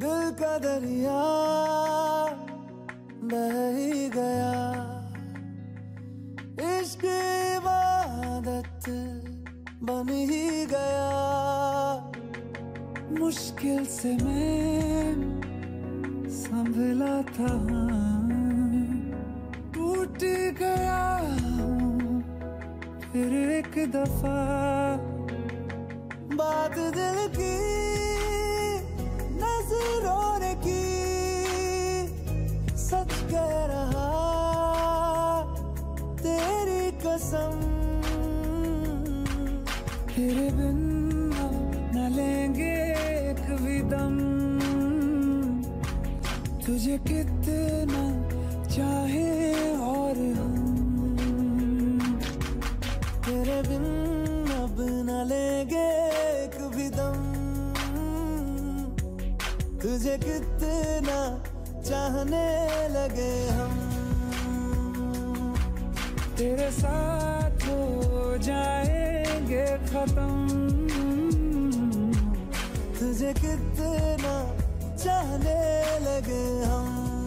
दिल का दरिया बह ही गया। इश्क इबादत बन ही गया। मुश्किल से मैं संभला था। टूट गया फिर एक दफ़ा। बात दिल की तुझे कितना चाहे और हम। तेरे बिन अब न लेंगे एक भी दम। तुझे कितना चाहने लगे हम। तेरे साथ हो जाएँगे खत्म। तुझे कितना चाहने लगे हम।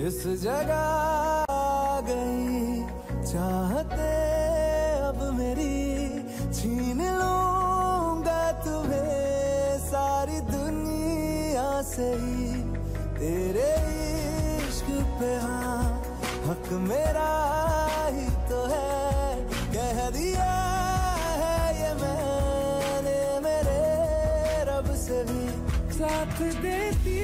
इस जगह गई। चाहते अब मेरी छीन लूँगा तुम्हें सारी दुनिया से ही। तेरे इश्क पे हाँ हक मेरा ही तो है। कह दिया है ये मैंने मेरे रब से भी। साथ देती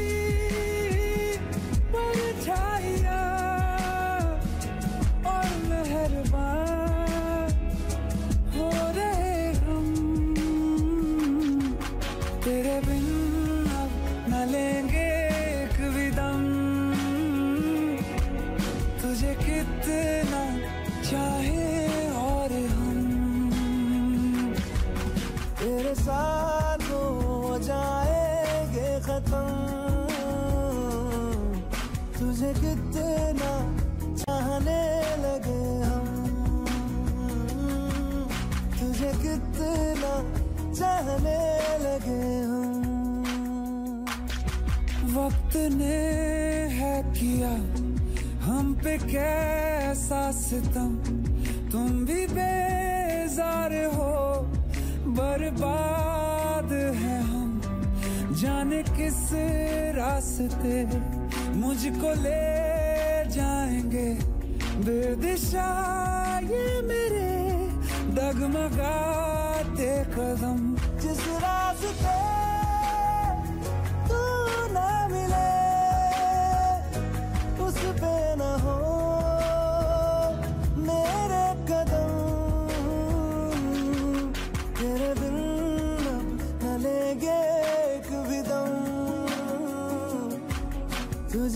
वक्त ने है किया, हम पे कैसा सितम? तुम भी बेजार हो, बर्बाद है हम। जाने किस रास्ते मुझको ले जाएँगे? बेदिशा ये मेरे दगमगाते कदम। जिस रास्ते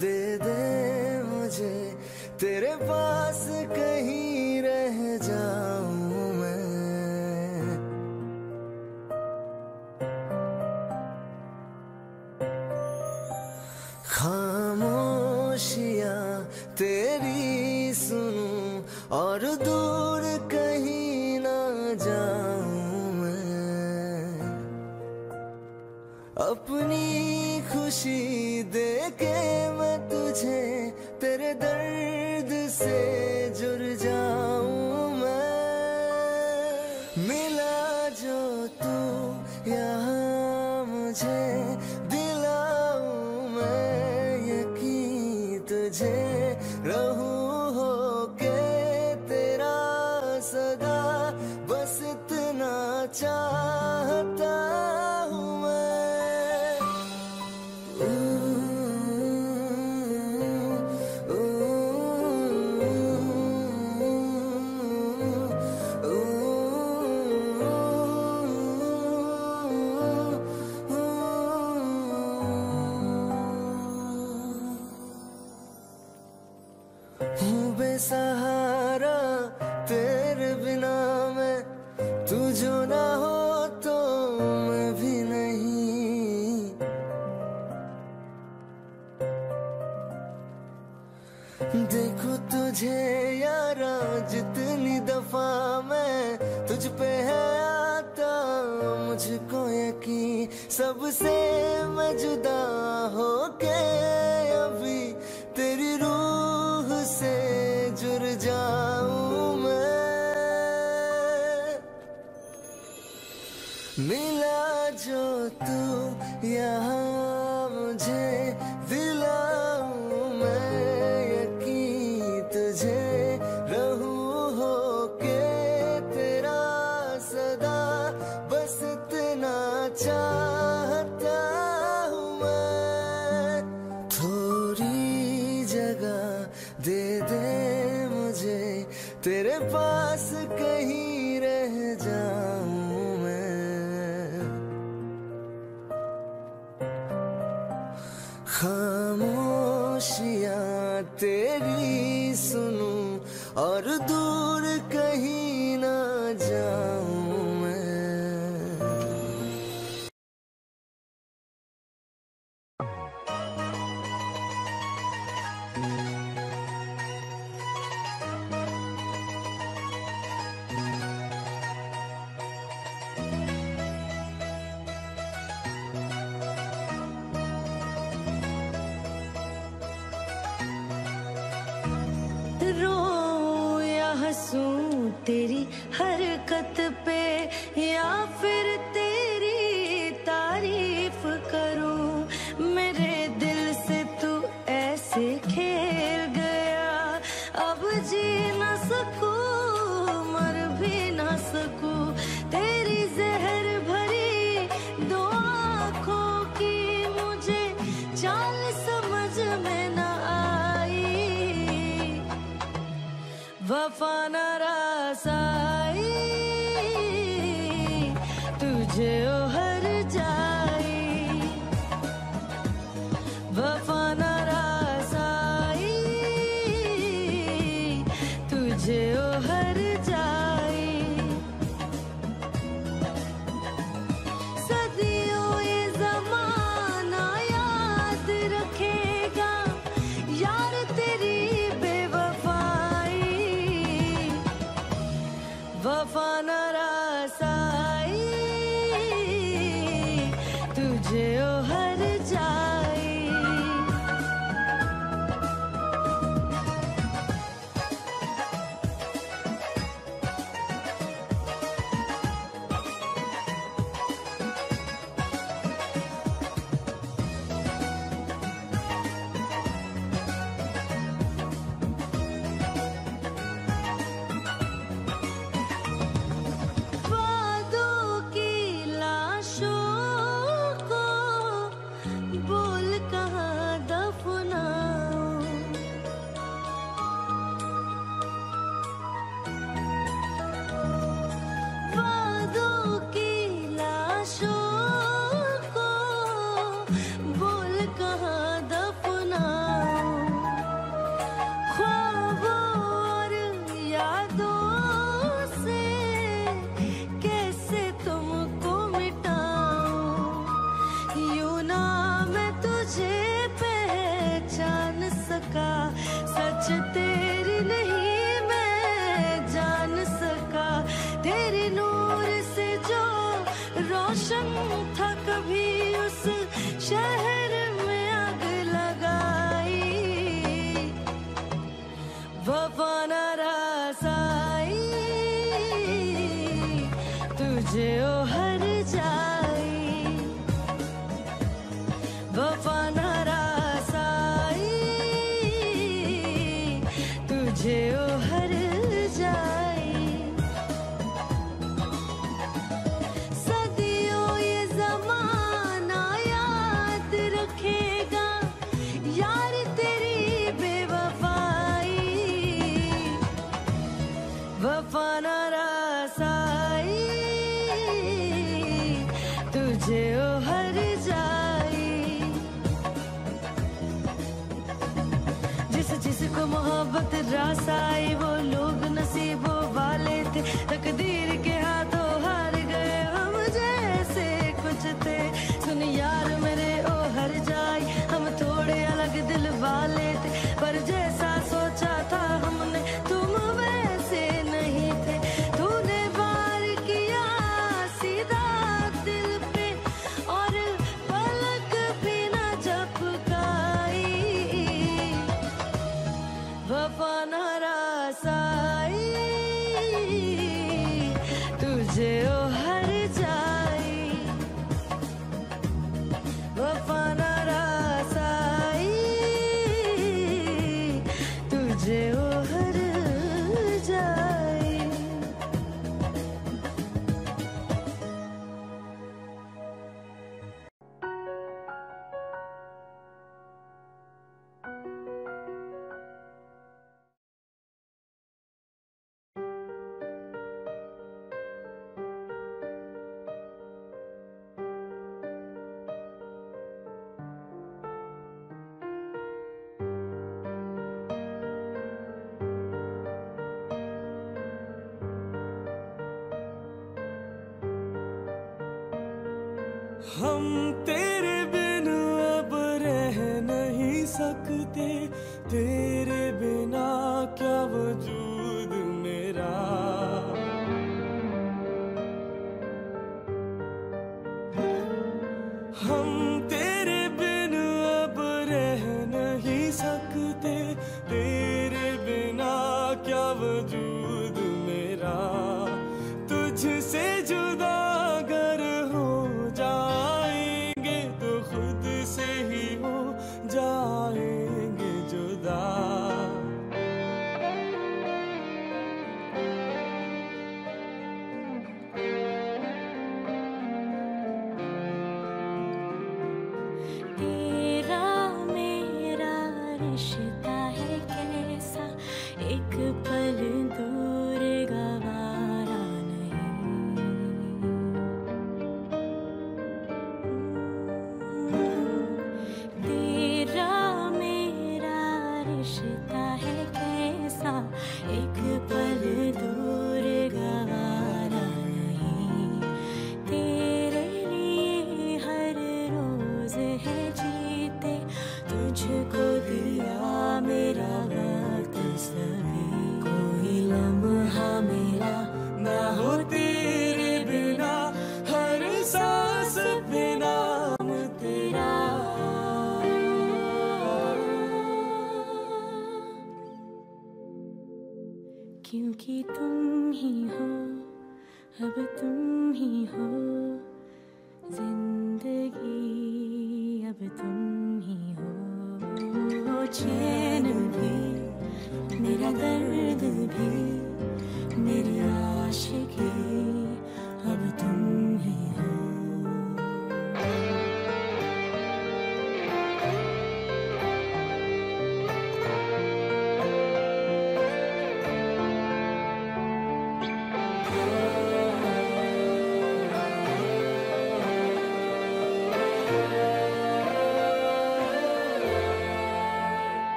दे दे मुझे तेरे पास कहीं और हम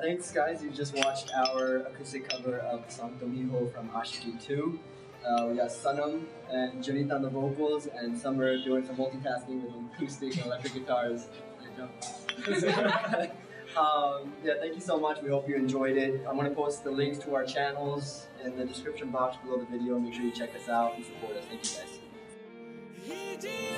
thanks, guys. You just watched our acoustic cover of the song Domiho from Ashiki 2. Uh, we got Sanam and Janita on the vocals, and Summer doing some multitasking with acoustic and electric guitars. um, yeah, thank you so much. We hope you enjoyed it. I'm going to post the links to our channels in the description box below the video. Make sure you check us out and support us. Thank you, guys.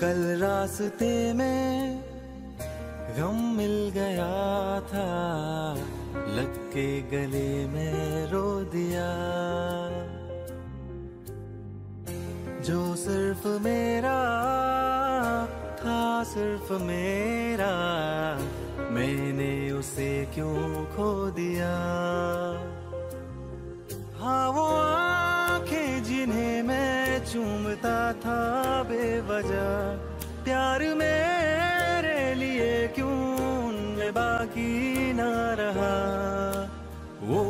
कल रास्ते में गम मिल गया था, लग के गले में रो दिया। जो सिर्फ़ मेरा था, सिर्फ़ मेरा, मैंने उसे क्यों खो दिया? हाँ वो आँखें था बेवजह। प्यार मेरे लिए क्यों उनमें बाकी ना रहा? वो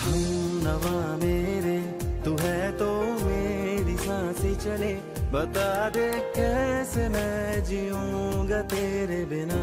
हम नवा मेरे, तू है तो मेरी साँसें चले। बता दे कैसे मैं जीऊँगा तेरे बिना?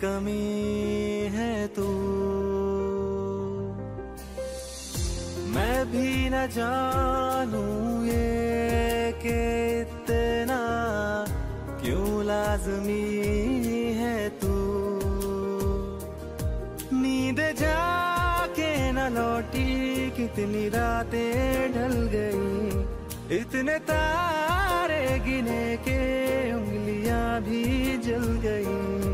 कमी है तू। मैं भी न जानू ये कि इतना क्यों लाजमी है तू। नींद जाके न लौटी, कितनी रातें ढल गई। इतने तारे गिने के, उंगलियाँ भी जल गई।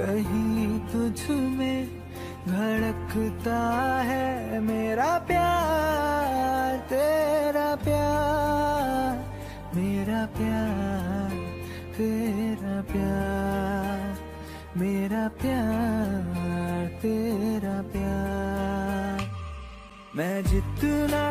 कहीं तुझ में धड़कता है मेरा प्यार, तेरा प्यार, मेरा प्यार, तेरा प्यार, मेरा प्यार, तेरा प्यार। मैं जितना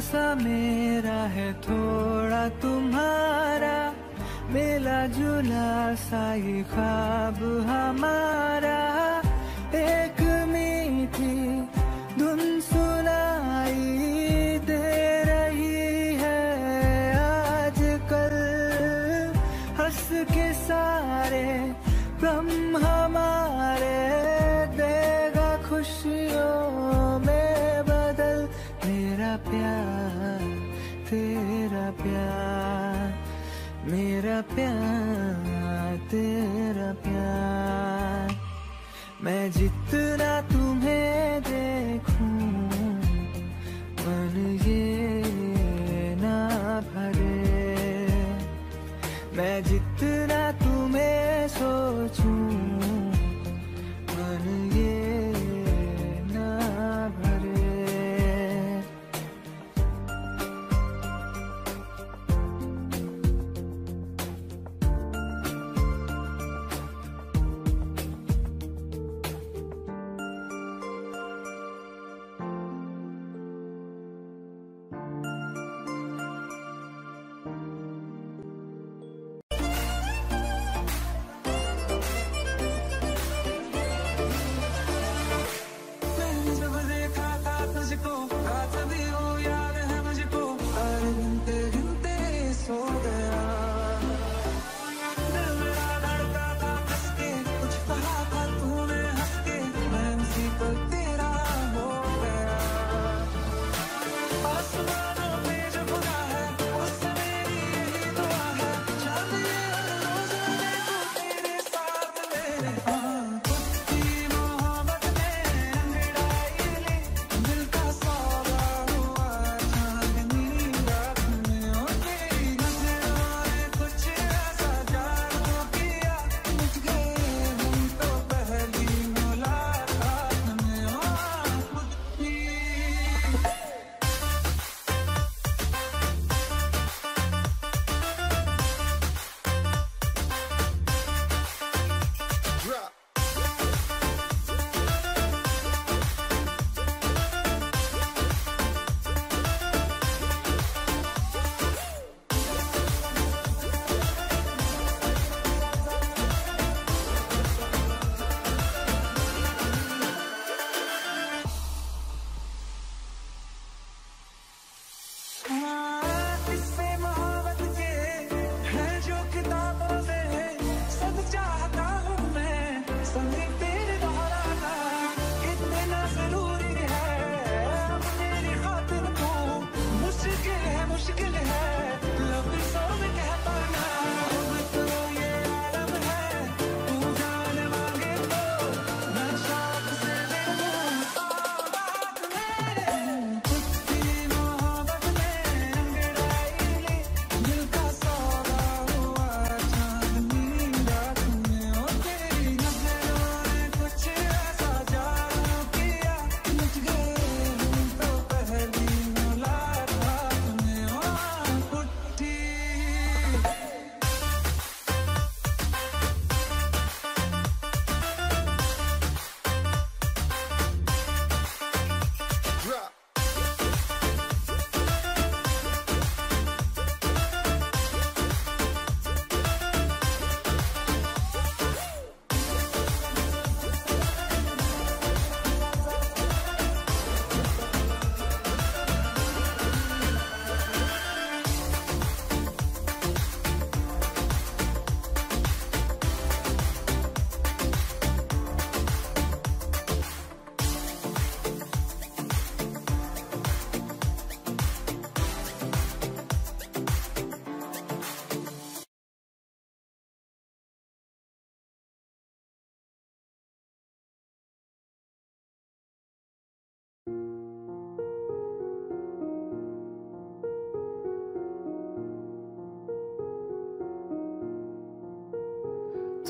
सा मेरा है, थोड़ा तुम्हारा मिला जुला सा ये ख्वाब हमारा। एक मीठी धुन सुनाई दे रही है आजकल। हंस के सारे गम मेरा प्यार तेरा magical. I tell the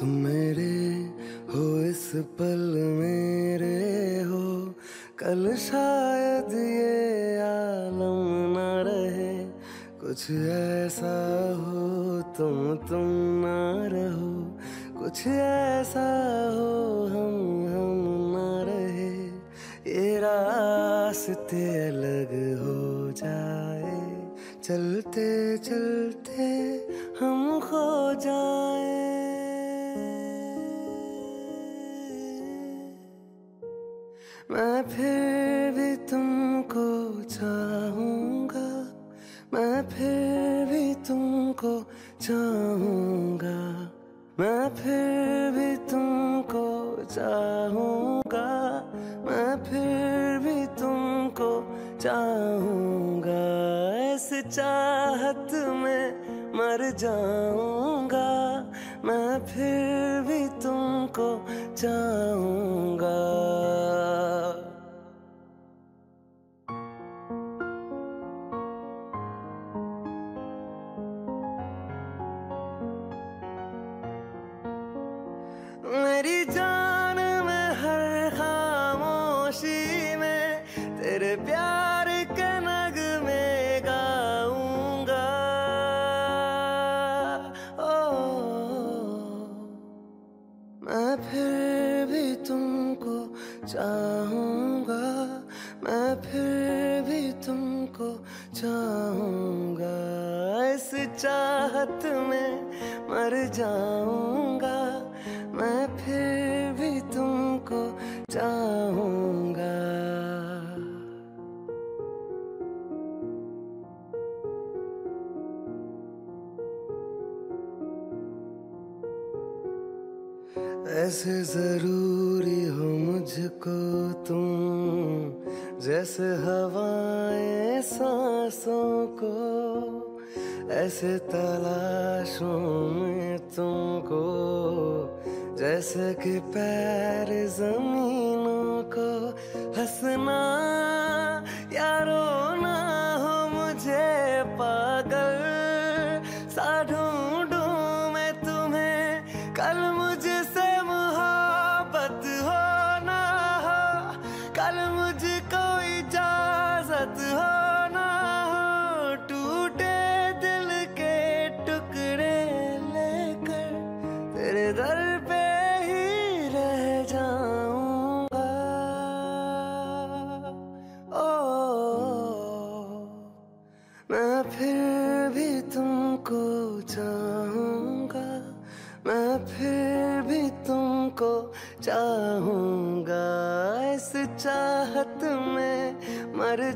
तुम मेरे हो, इस पल मेरे हो। कल शायद ये आलम न रहे। कुछ ऐसा हो, तुम तुम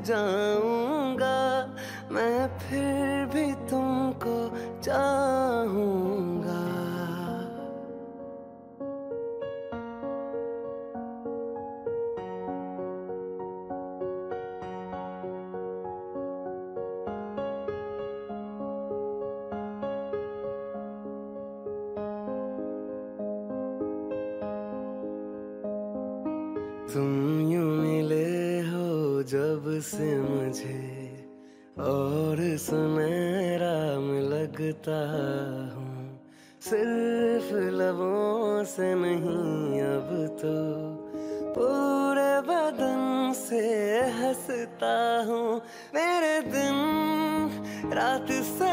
जाऊं te faire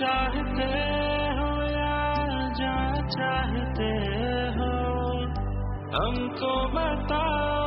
चाहते हो या जा चाहते हो? हमको बताओ।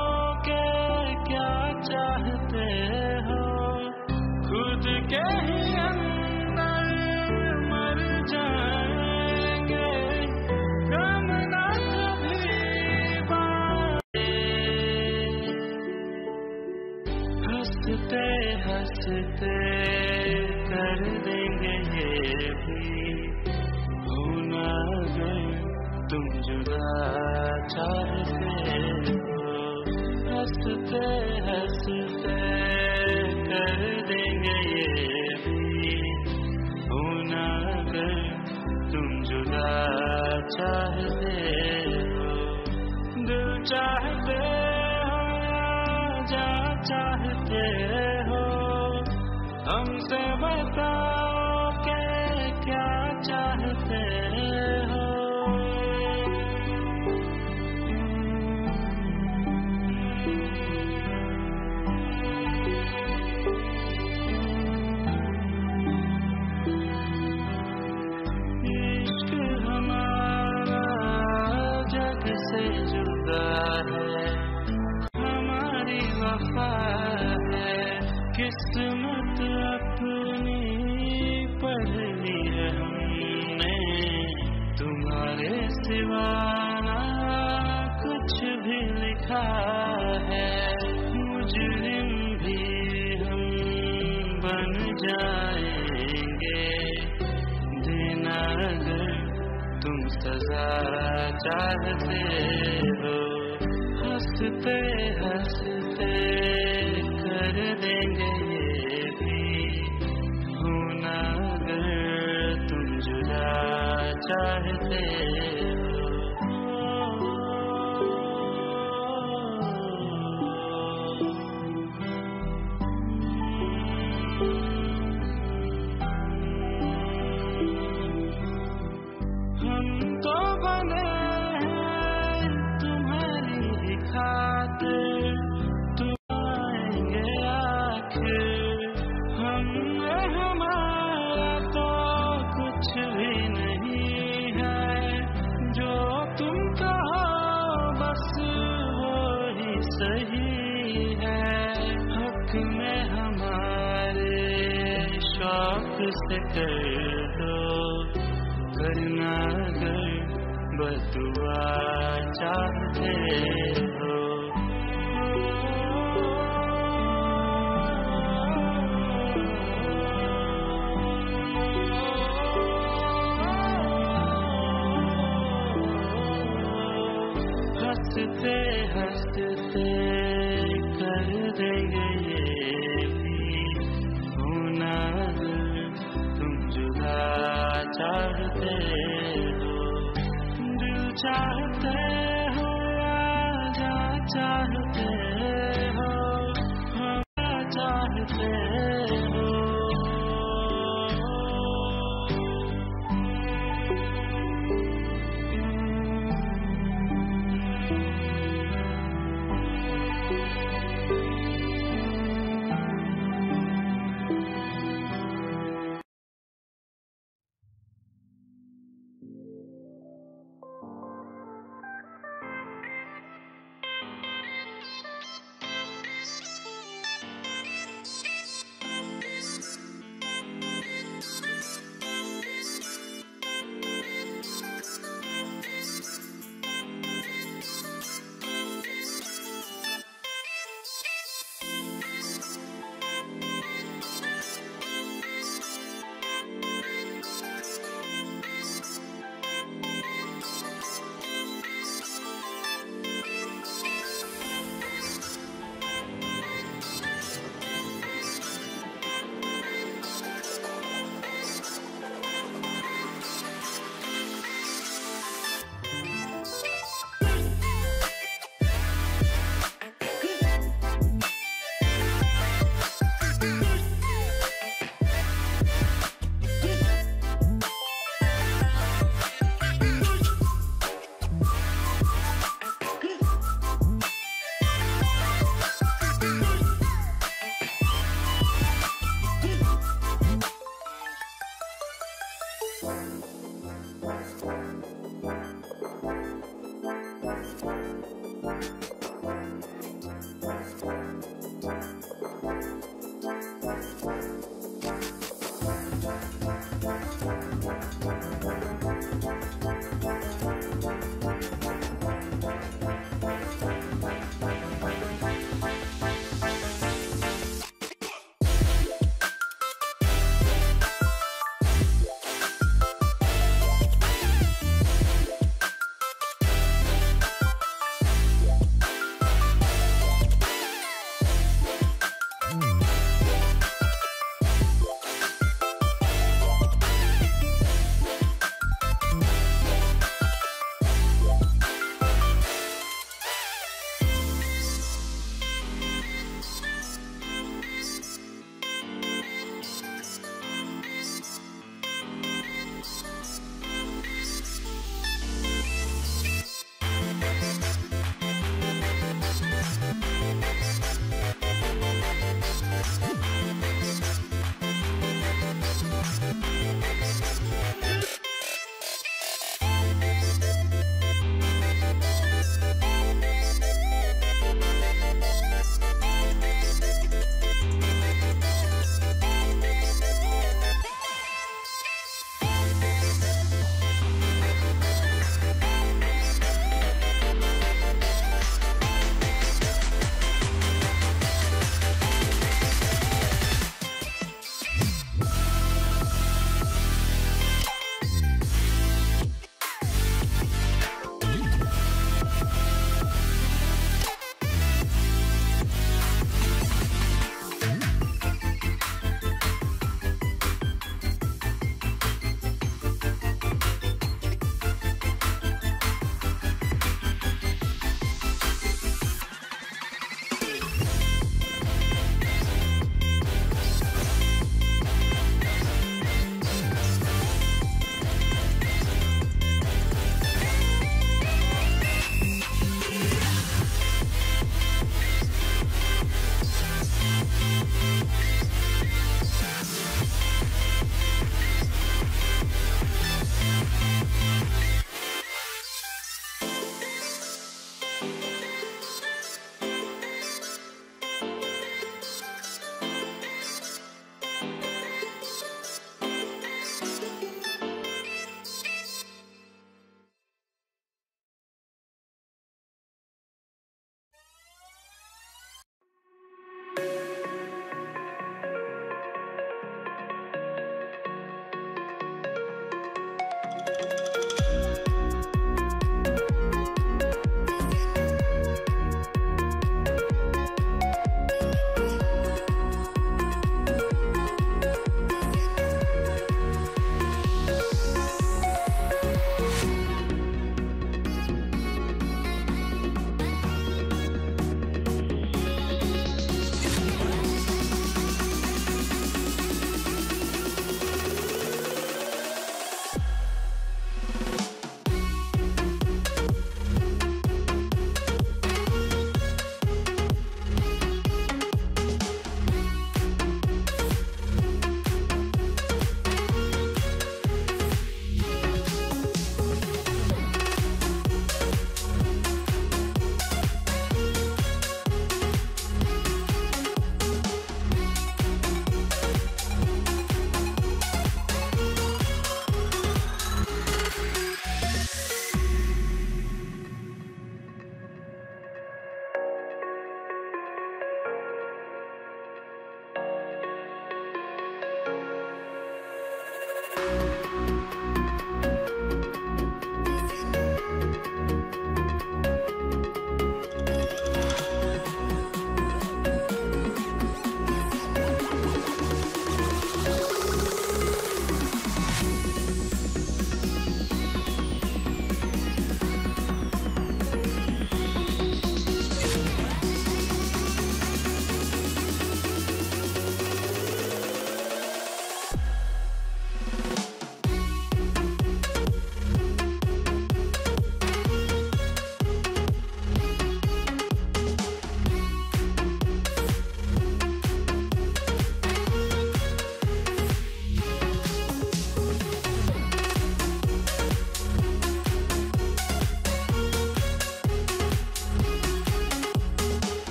say it is. अपना घर बदुआ चाहते हो।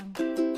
time.